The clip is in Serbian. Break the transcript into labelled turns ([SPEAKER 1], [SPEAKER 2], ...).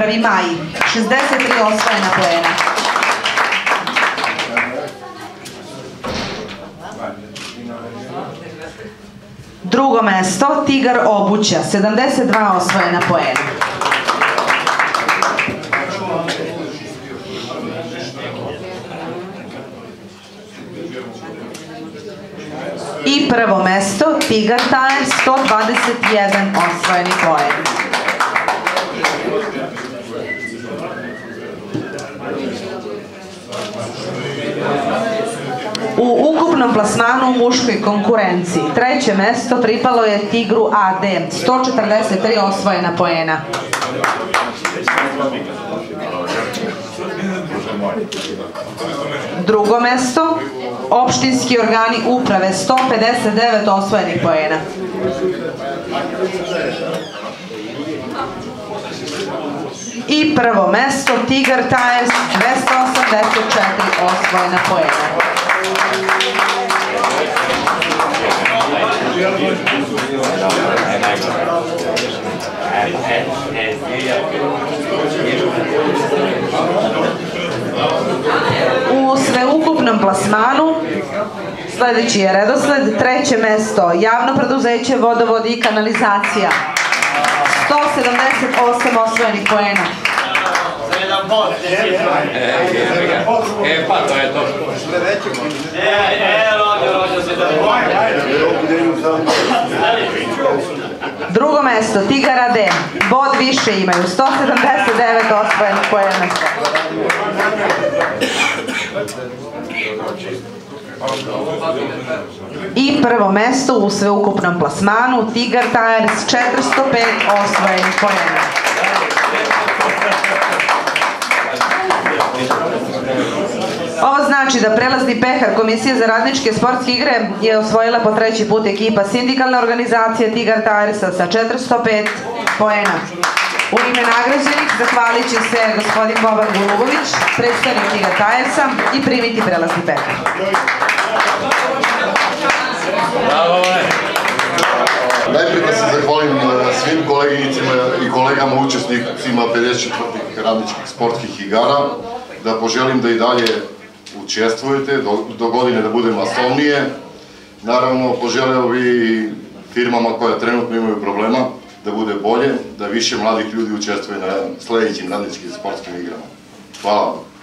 [SPEAKER 1] Prvi maj, 63 osvojena poena. Drugo mesto, Tigar Obuća, 72 osvojena poena. I prvo mesto, Tigar Tire, 121 osvojeni poen. U ukupnom plasmanu u muškoj konkurenciji treće mesto pripalo je Tigru AD, 143 osvojena poena. Drugo mesto, opštinski organi uprave, 159 osvojenih poena. I prvo mesto, Tigar Tires, 284 osvojena poena. U sveukupnom plasmanu sledeći je redosled, treće mesto, javno preduzeće vodovod i kanalizacija. 178 osvojenih poena.
[SPEAKER 2] E pa to je to.
[SPEAKER 3] E, rođo, rođo se da
[SPEAKER 1] Drugo mesto, Tigar AD, bod više imaju, 179 osvojenih poena. I prvo mesto u sveukupnom plasmanu, Tigar Tires, 405 osvojenih poena. Znači da prelazni pehar Komisije za radničke sportske igre je osvojila po treći put ekipa sindikalne organizacije Tigar Tiresa sa 405 poena. U ime nagrađenih zahvalit će se gospodin Boban Golubović, predstavnik Tigar Tiresa i primiti prelazni pehar.
[SPEAKER 2] Bravo, e.
[SPEAKER 4] Najprije da se zahvalim svim koleginicima i kolegama učesnicima 54. radničkih sportskih igara, da poželim da i dalje učestvujete, do, godine da bude masovnije. Naravno, poželeo bi firmama koja trenutno imaju problema da bude bolje, da više mladih ljudi učestvuje na sledećim radničkim sportskim igrama. Hvala vam.